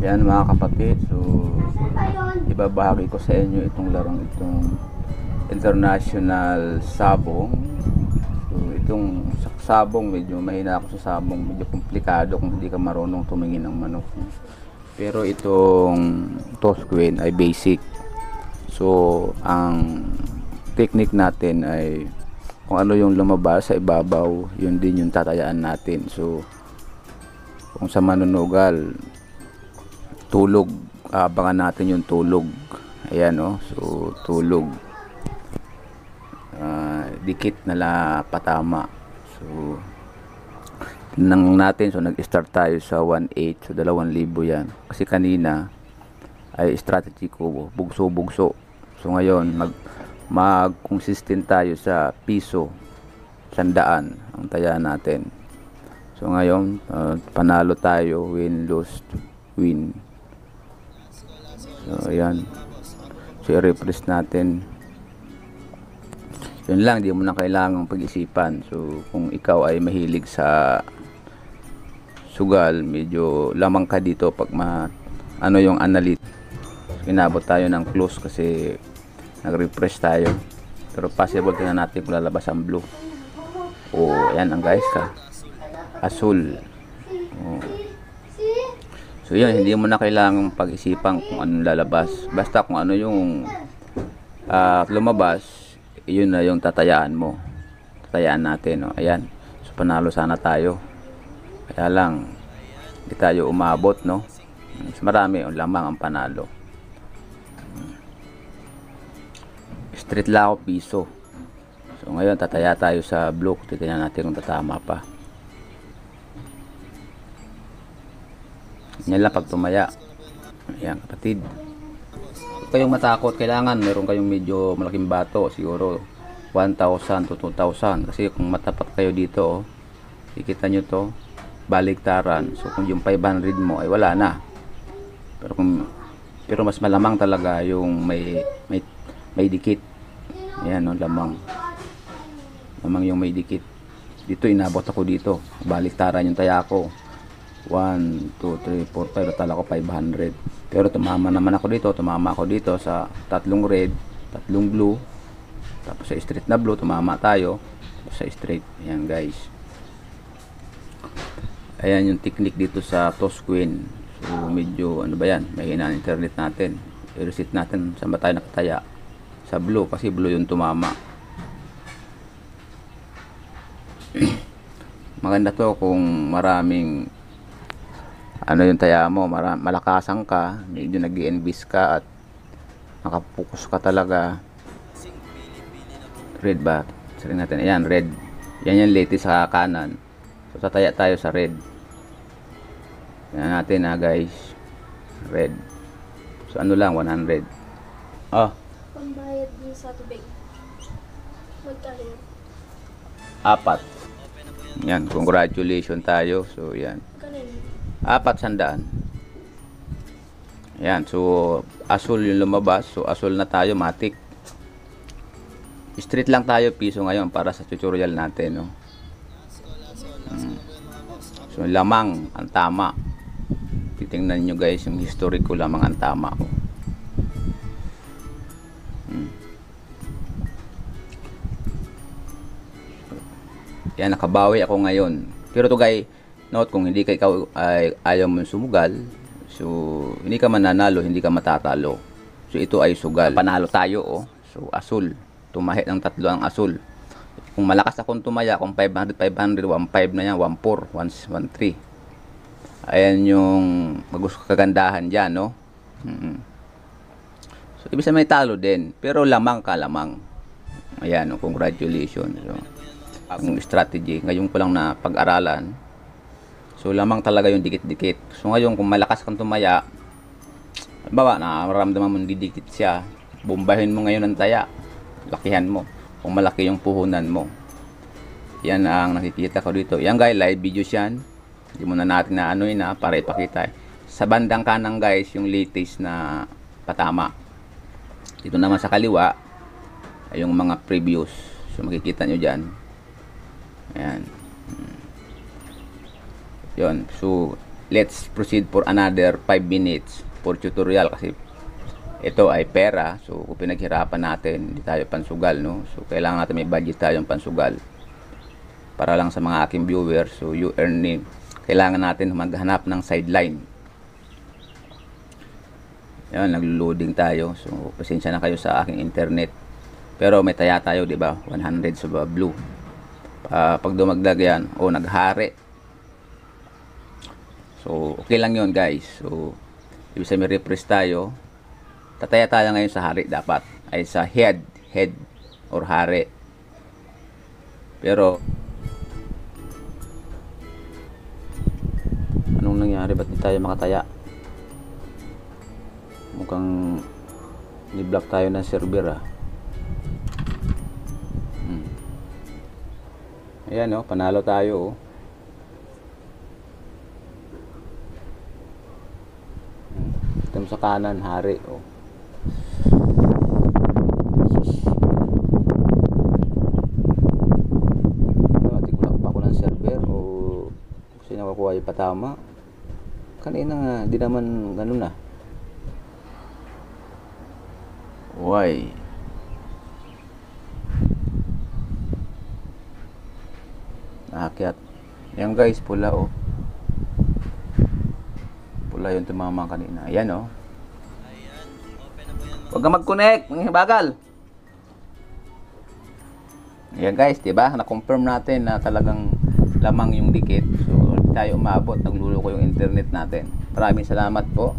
Yan mga kapatid, so ibabahagi ko sa inyo itong larong itong international sabong. So itong sa- sabong medyo mahina ako sa sabong, medyo komplikado kung hindi ka marunong tumingin ng manok. Pero itong toss queen ay basic. So ang technique natin ay kung ano yung lumabas sa ibabaw, yun din yung tatayaan natin. So kung sa manunugal, tulog. Abangan natin yung tulog. Ayan oh. So tulog. Ah, dikit na la patama. So nang natin. So nag-start tayo sa 1.8 so 2,000 yan. Kasi kanina ay strategy ko bugso bugso so ngayon mag mag consistent tayo sa piso sandaan. Ang taya natin. So ngayon ah, panalo tayo. Win lose win So, ayan. So, i-refresh natin. Yun lang, di mo na kailangang pag-isipan. So, kung ikaw ay mahilig sa sugal, medyo lamang ka dito pag ma, ano yung analytics. Kinabot tayo ng close kasi nag-refresh tayo. Pero possible tingnan natin kung lalabas ang blue. O, ayan ang guys ka. Asul. Oh. So yun, hindi mo na kailangang pag-isipan kung anong lalabas. Basta kung ano yung ah, lumabas, yun na yung tatayaan mo. Tatayaan natin. No? Ayan. So panalo sana tayo. Kaya lang, hindi tayo umabot. No? Mas marami yung lamang ang panalo. Street lang ako piso. So ngayon, tataya tayo sa block. Titignan natin kung tatama pa. Lang pag tumaya. Ayan kapatid. Huwag kayong matakot. Kailangan meron kayong medyo malaking bato. Siguro 1,000 to 2,000. Kasi kung matapat kayo dito, oh, kikita nyo to, baliktaran. So kung yung 500 mo ay wala na. Pero kung pero mas malamang talaga yung may may may dikit. Ayan, no, lamang. Lamang yung may dikit. Dito inabot ako dito. Baliktaran yung taya ko. 1, 2, 3, 4, 5. Natala ko 500. Pero tumama naman ako dito. Tumama ako dito sa tatlong red, tatlong blue. Tapos sa straight na blue, tumama tayo. Tapos sa straight. Ayan guys. Ayan yung technique dito sa toss queen. So medyo ano ba yan? Mahina ang internet natin. I-reset natin saan ba tayo nakataya. Sa blue kasi blue yung tumama. Maganda to kung maraming ano yung taya mo, mara, malakasan ka, medyo nag envis ka at nakapokus ka talaga. Red ba? Sarin natin. Ayan, red. Yan yung latest sa kanan. So, tataya tayo sa red. Yan natin na guys. Red. So, ano lang, 100. Oh, Pambayad din sa tubig. Magkano yun? apat. Yan, congratulations tayo. So, yan. Magkano yun? Apat sandaan yan so asul yung lumabas. So asul na tayo matik. Street lang tayo piso ngayon para sa tutorial natin no? Mm. so lamang ang tama. Titingnan nyo guys yung history ko lamang ang tama. Ko Mm. yan nakabawi ako ngayon. Pero to guys Note kung hindi ka ikaw ay ayaw mo sumugal, so hindi ka mananalo, hindi ka matatalo. So ito ay sugal. Panalo tayo oh. So asul. Tumahit ng tatlo ang asul. Kung malakas akong tumaya, kung 500, 500, 1.5 na yan, 1.4, 1.13. Ayan yung magus kagandahan dyan, no? mm So, ibig sabihin may talo din. Pero lamang ka lamang. Ayan, no? congratulations. So, ang strategy, ngayon ko lang na pag-aralan, So lamang talaga yung dikit-dikit. So ngayon kung malakas kang tumaya, bawa na maramdaman mo didikit siya, bombahin mo ngayon ang taya. Lakihan mo. Kung malaki yung puhunan mo. Yan ang nakikita ko dito. Yan guys, live videos yan. Hindi mo na natin na ano yun na para ipakita. Sa bandang kanang guys, yung latest na patama. Dito naman sa kaliwa, ay yung mga previous. So makikita nyo dyan. Ayan. Yon. So, let's proceed for another 5 minutes for tutorial kasi ito ay pera. So, kung pinaghirapan natin, hindi tayo pansugal, no? So, kailangan natin may budget tayong pansugal. Para lang sa mga aking viewers, so you earn name. Kailangan natin maghanap ng sideline. Yan, naglo-loading tayo. So, pasensya na kayo sa aking internet. Pero may taya tayo, di ba? 100 sa blue. Ah, pag dumagdag yan, o naghari. So, okay lang yon guys. So, ibig sabihin may refresh tayo. Tataya tayo ngayon sa hari dapat. Ay sa head, head or hari. Pero, anong nangyari? Ba't di tayo makataya? Mukhang ni-block tayo ng server ah. Hmm. Ayan oh, panalo tayo oh. Ito sa kanan, hari oh. Nakakuha yung patama. Kanina nga, di naman ganun na. Why? Naakyat. Yan guys, pula oh. Pula yung tumama kanina. Ayan oh. Huwag ka mag-connect, mga bagal. Ayan guys, 'di ba? Na-confirm natin na talagang lamang yung dikit. So, tayo umabot, nagluloko yung internet natin. Maraming salamat po.